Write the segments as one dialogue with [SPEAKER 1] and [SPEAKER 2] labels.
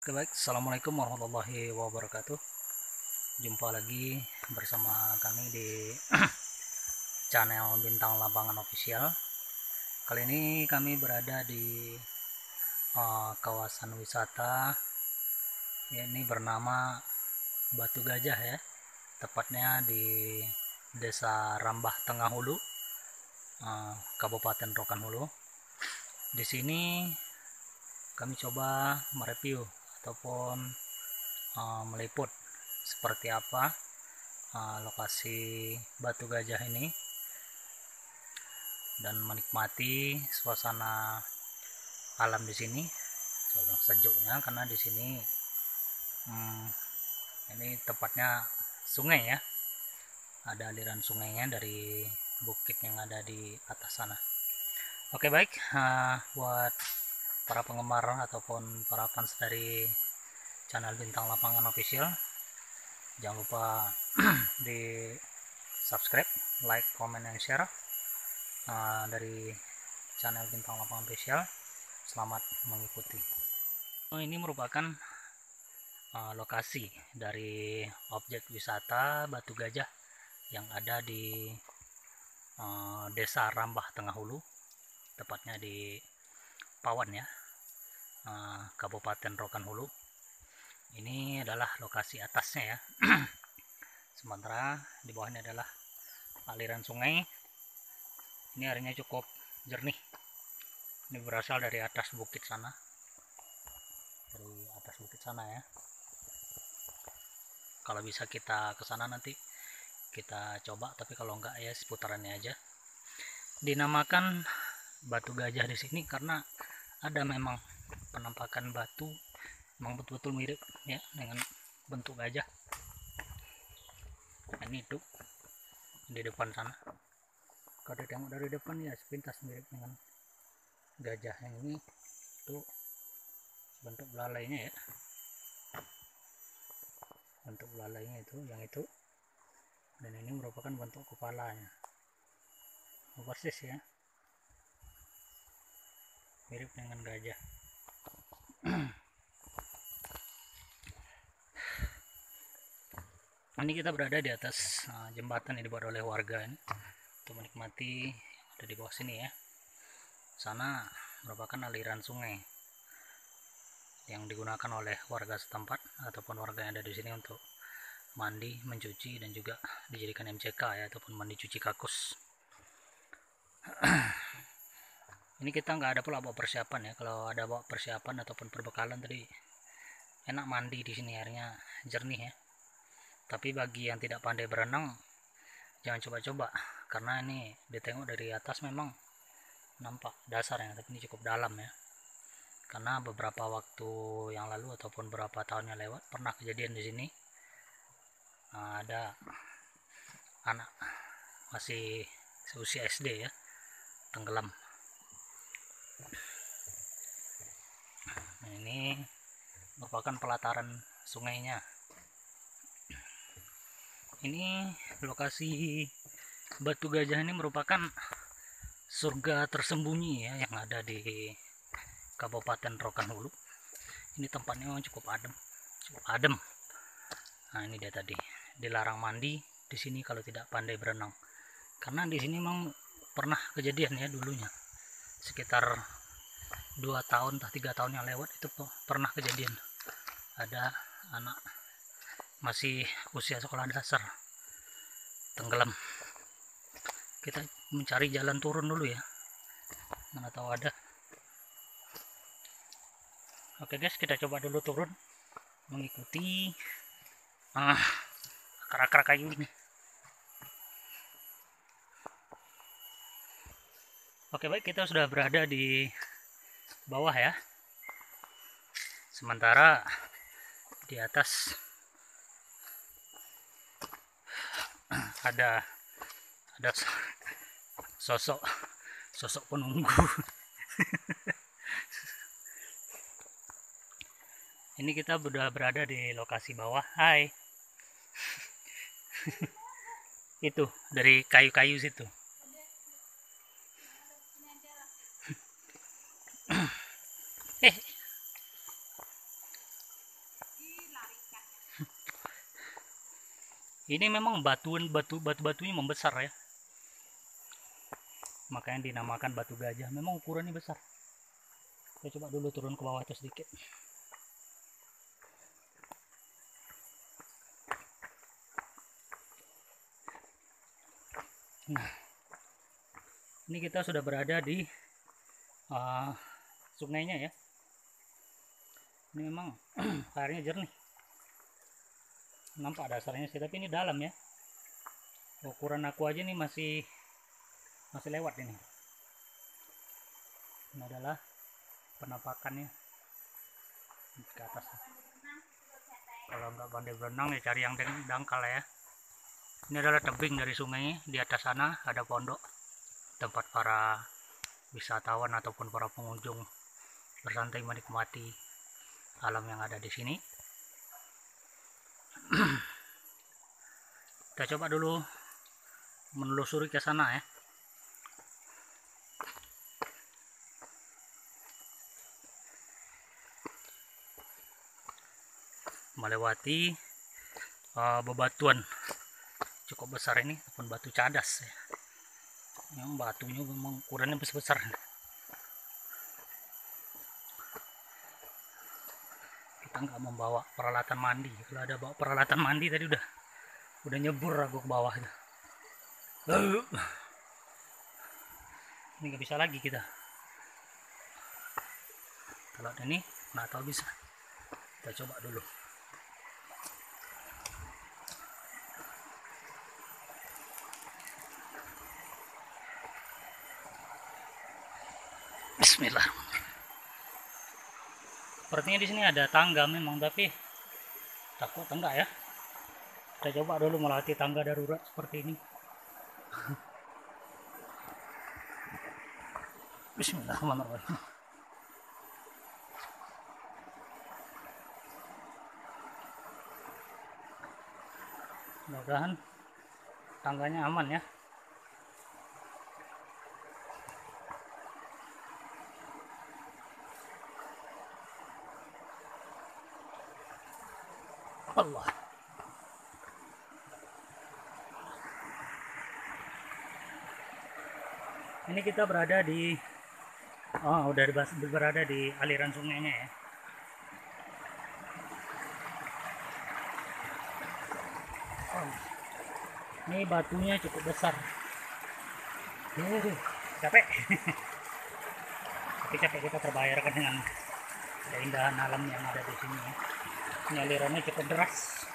[SPEAKER 1] Oke baik, Assalamualaikum warahmatullahi wabarakatuh. Jumpa lagi bersama kami di channel Bintang Lapangan Official. Kali ini kami berada di uh, kawasan wisata ya, Ini bernama Batu Gajah ya. Tepatnya di Desa Rambah Tengah Hulu uh, Kabupaten Rokan Hulu. Di sini kami coba mereview ataupun uh, meliput seperti apa uh, lokasi batu gajah ini dan menikmati suasana alam di sini suasana sejuknya karena di sini hmm, ini tepatnya sungai ya. Ada aliran sungainya dari bukit yang ada di atas sana. Oke baik uh, buat para penggemar ataupun para fans dari channel bintang lapangan official. Jangan lupa di subscribe like comment dan share uh, dari channel bintang lapangan official. Selamat mengikuti. Oh, ini merupakan uh, lokasi dari objek wisata Batu Gajah yang ada di uh, desa Rambah Tengah Hulu tepatnya di Pawan ya uh, Kabupaten Rokan Hulu ini adalah lokasi atasnya ya. Sementara di bawahnya adalah aliran sungai. Ini airnya cukup jernih. Ini berasal dari atas bukit sana. Dari atas bukit sana ya. Kalau bisa kita ke sana nanti kita coba tapi kalau enggak ya seputarannya aja. Dinamakan batu gajah di sini karena ada memang penampakan batu memang betul-betul mirip ya dengan bentuk gajah. Nah, ini itu di depan sana. Kalau ditengok dari depan ya sepintas mirip dengan gajah yang ini. Itu bentuk belalainya ya. Bentuk belalainya itu yang itu. Dan ini merupakan bentuk kepalanya. Persis ya. Mirip dengan gajah ini kita berada di atas uh, jembatan yang dibuat oleh warga ini untuk menikmati ada di bawah sini ya. Sana merupakan aliran sungai yang digunakan oleh warga setempat ataupun warga yang ada di sini untuk mandi, mencuci dan juga dijadikan MCK ya ataupun mandi cuci kakus ini kita nggak ada pula bawa persiapan ya. Kalau ada bawa persiapan ataupun perbekalan tadi enak mandi di sini airnya jernih ya. Tapi bagi yang tidak pandai berenang jangan coba-coba. Karena ini ditengok dari atas memang nampak dasarnya tapi ini cukup dalam ya. Karena beberapa waktu yang lalu ataupun beberapa tahun yang lewat pernah kejadian di sini nah, ada anak masih seusia SD ya tenggelam ini merupakan pelataran sungainya. Ini lokasi batu gajah ini merupakan surga tersembunyi ya yang ada di Kabupaten Rokan Hulu ini tempatnya memang cukup adem cukup adem. Nah ini dia tadi dilarang mandi di sini kalau tidak pandai berenang. Karena di sini memang pernah kejadian ya dulunya sekitar dua tahun atau tiga tahun yang lewat itu pernah kejadian. Ada anak masih usia sekolah dasar tenggelam. Kita mencari jalan turun dulu ya. Mana tahu ada. Oke guys kita coba dulu turun mengikuti ah akar-akar kayu ini. Oke baik kita sudah berada di bawah ya. Sementara di atas ada ada sosok sosok penunggu. Ini kita sudah berada di lokasi bawah. Hai. Itu dari kayu-kayu situ Ini memang batuan batu batu batunya membesar ya. Makanya dinamakan batu gajah. Memang ukurannya besar. Saya coba dulu turun ke bawah itu sedikit. Nah, ini kita sudah berada di uh, sungainya ya ini memang airnya jernih. Nampak dasarnya sih tapi ini dalam ya. Ukuran aku aja nih masih masih lewat ini. Ini adalah penampakannya. Ke atas. Kalau nggak pandai berenang ya cari yang dangkal ya. Ini adalah tebing dari sungai. Di atas sana ada pondok. Tempat para wisatawan ataupun para pengunjung bersantai menikmati alam yang ada di sini. Kita coba dulu menelusuri ke sana ya. Melewati uh, bebatuan cukup besar ini ataupun batu cadas ya. yang batunya memang ukurannya besar, kita nggak membawa peralatan mandi. Kalau ada bawa peralatan mandi tadi udah udah nyebur aku ke bawah itu. Ini nggak bisa lagi kita. Kalau ini nggak tahu bisa. Kita coba dulu. Bismillah sepertinya di sini ada tangga memang tapi takut enggak ya? Kita coba dulu melatih tangga darurat seperti ini. Bismillahirrahmanirrahim. Mudah-mudahan tangganya aman ya Allah ini kita berada di oh udah berada di aliran sungainya ya. Oh, ini batunya cukup besar. Uh, capek. Tapi capek kita terbayarkan dengan keindahan alam yang ada di sini. Ya alirannya cukup deras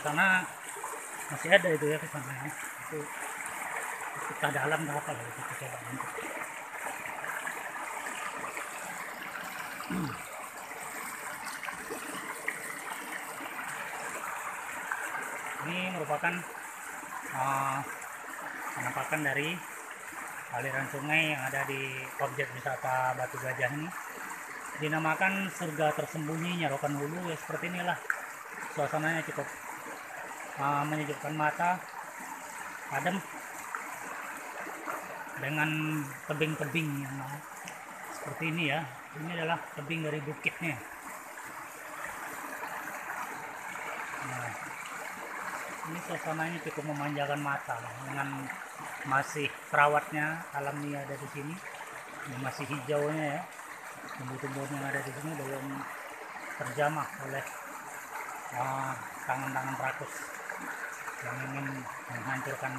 [SPEAKER 1] ke sana masih ada itu ya ke sana ya. itu kita dalam berapa lah itu coba nanti hmm. ini merupakan uh, penampakan dari aliran sungai yang ada di objek wisata Batu Gajah ini dinamakan surga tersembunyi Nyarokan Hulu ya seperti inilah suasananya cukup uh, menyejukkan mata adem dengan tebing-tebing yang seperti ini ya. Ini adalah tebing dari bukitnya. Ini suasananya cukup memanjakan mata dengan masih perawatnya alam ini ada di sini. Ini masih hijaunya ya. Tumbuh-tumbuhan yang ada di sini belum terjamah oleh ah, tangan-tangan uh, rakus yang ingin menghancurkan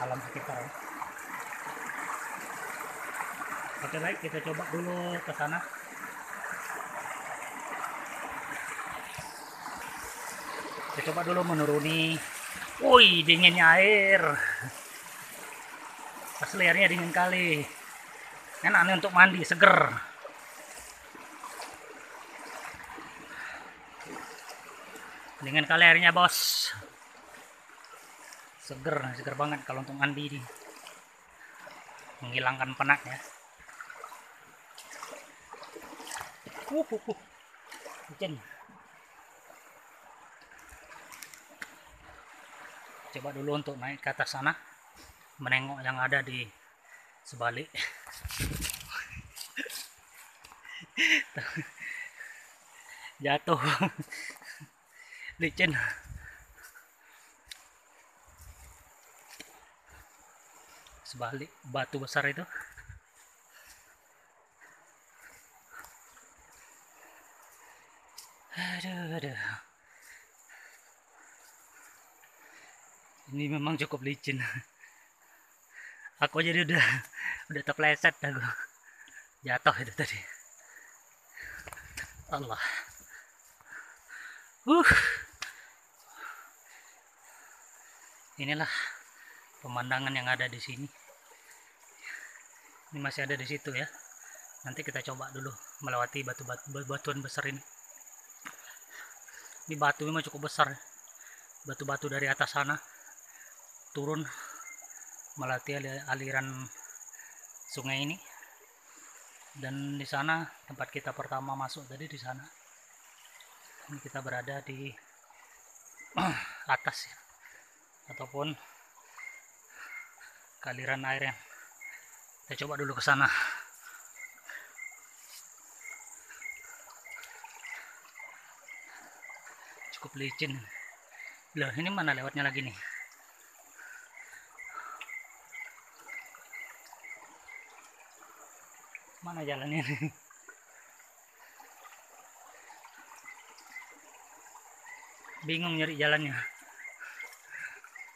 [SPEAKER 1] alam sekitar. Oke baik kita coba dulu ke sana. Kita coba dulu menuruni. Woi dinginnya air. Asli airnya dingin kali. Enak nih untuk mandi seger. Dingin kali airnya bos seger seger banget kalau untuk mandi nih menghilangkan penat ya. Uh, uh, uh. Hujan. coba dulu untuk naik ke atas sana. Menengok yang ada di sebalik. Jatuh. Licin sebalik batu besar itu. Aduh aduh. Ini memang cukup licin. Aku jadi udah udah terpleset aku jatuh itu tadi. Allah. Uh. Inilah pemandangan yang ada di sini ini masih ada di situ ya. Nanti kita coba dulu melewati batu-batu batuan besar ini. Ini batu memang cukup besar batu-batu dari atas sana turun melatih aliran sungai ini. Dan di sana tempat kita pertama masuk tadi di sana. Ini kita berada di atas ya. Ataupun kaliran air yang kita coba dulu ke sana. Cukup licin. Loh ini mana lewatnya lagi nih? Mana jalannya nih bingung nyari jalannya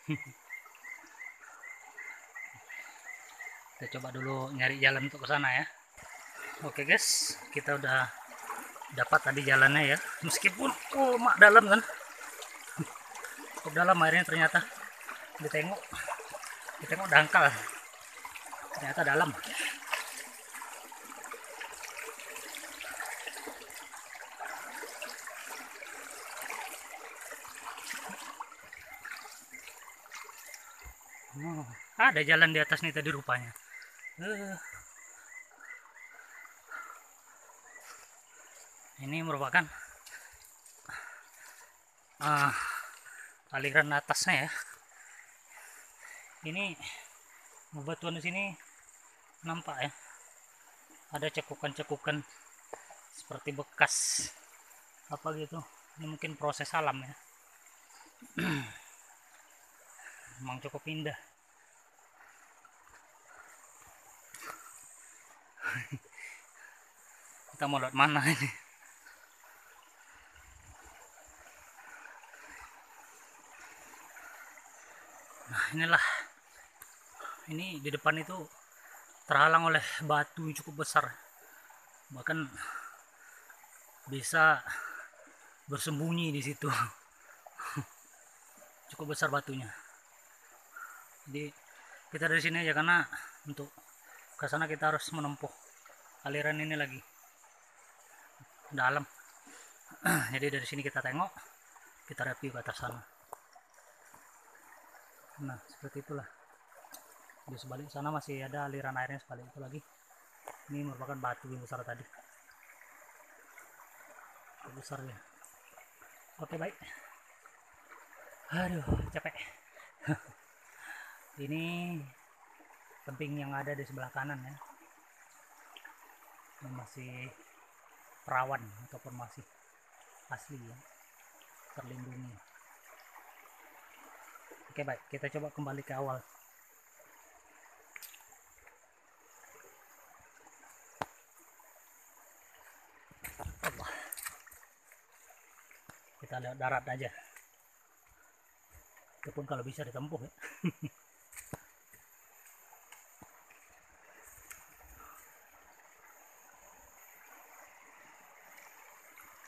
[SPEAKER 1] kita coba dulu nyari jalan untuk ke sana ya. Oke guys. Kita udah dapat tadi jalannya ya. Meskipun oh mak dalam kan. Cukup dalam airnya ternyata? Ditengok. Ditengok dangkal. Ternyata dalam. Oh, ada jalan di atas nih tadi rupanya. Ini merupakan uh, aliran atasnya ya. Ini bebatuan di sini nampak ya. Ada cekukan-cekukan seperti bekas apa gitu. Ini mungkin proses alam ya. Emang cukup indah. Kita mau lewat mana ini? Nah inilah. Ini di depan itu terhalang oleh batu yang cukup besar. Bahkan bisa bersembunyi di situ. Cukup besar batunya. Jadi kita dari sini aja karena untuk ke sana kita harus menempuh aliran ini lagi. Dalam. Jadi dari sini kita tengok kita review ke atas sana. Nah seperti itulah. Di sebalik sana masih ada aliran airnya sebalik itu lagi. Ini merupakan batu yang besar tadi. Besar ya. Oke baik. Aduh capek. Ini tebing yang ada di sebelah kanan ya. Ini masih perawan ataupun masih asli ya. Terlindungi. Oke baik. Kita coba kembali ke awal. Kita lihat darat aja. Itu pun kalau bisa ditempuh ya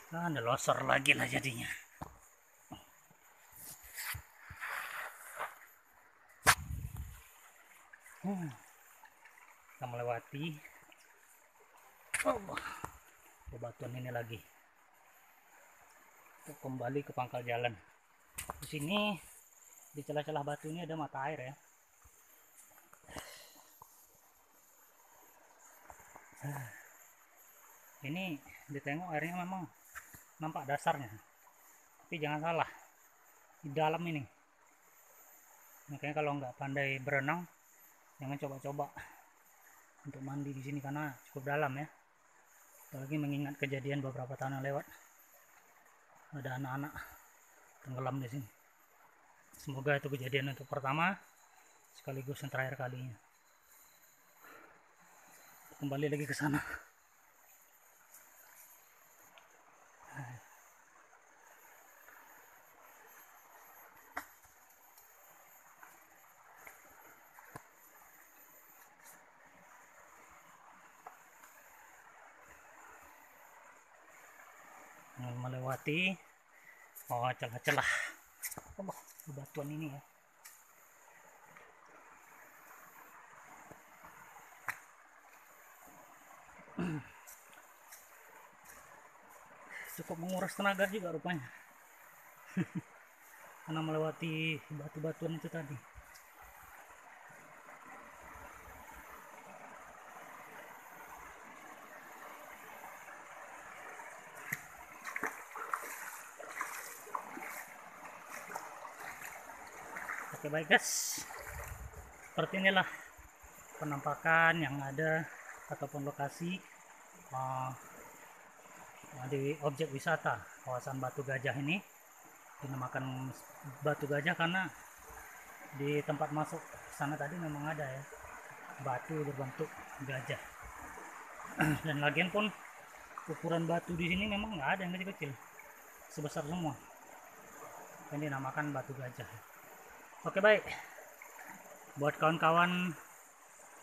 [SPEAKER 1] ada losor lagi lah jadinya. Hmm. Kita melewati oh, bebatuan ini lagi. Untuk kembali ke pangkal jalan. Di sini di celah-celah batu ini ada mata air ya. Ini ditengok airnya memang nampak dasarnya. Tapi jangan salah di dalam ini. Makanya kalau nggak pandai berenang jangan coba-coba untuk mandi di sini karena cukup dalam ya. Apalagi mengingat kejadian beberapa tahun lewat. Ada anak-anak tenggelam di sini. Semoga itu kejadian untuk pertama sekaligus yang terakhir kalinya. Kembali lagi ke sana melewati. Oh celah-celah. Oh, batuan ini ya? Cukup menguras tenaga juga rupanya. Karena melewati batu-batuan itu tadi oke baik guys. Seperti inilah penampakan yang ada ataupun lokasi uh, di objek wisata kawasan Batu Gajah ini. Dinamakan Batu Gajah karena di tempat masuk sana tadi memang ada ya batu berbentuk gajah. Dan lagian pun ukuran batu di sini memang nggak ada yang kecil-kecil sebesar semua. Ini dinamakan batu gajah Oke baik, buat kawan-kawan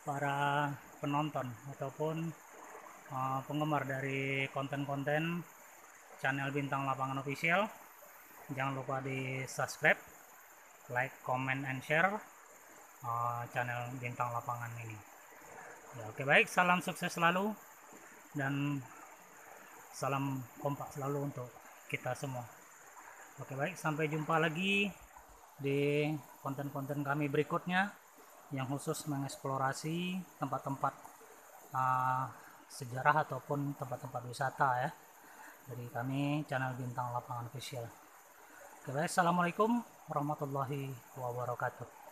[SPEAKER 1] para penonton ataupun uh, penggemar dari konten-konten channel Bintang Lapangan Official, jangan lupa di subscribe, like, comment, and share uh, channel Bintang Lapangan ini. Ya, oke baik, salam sukses selalu dan salam kompak selalu untuk kita semua. Oke baik, sampai jumpa lagi di konten-konten kami berikutnya yang khusus mengeksplorasi tempat-tempat uh, sejarah ataupun tempat-tempat wisata ya dari kami channel bintang lapangan official. Oke assalamualaikum warahmatullahi wabarakatuh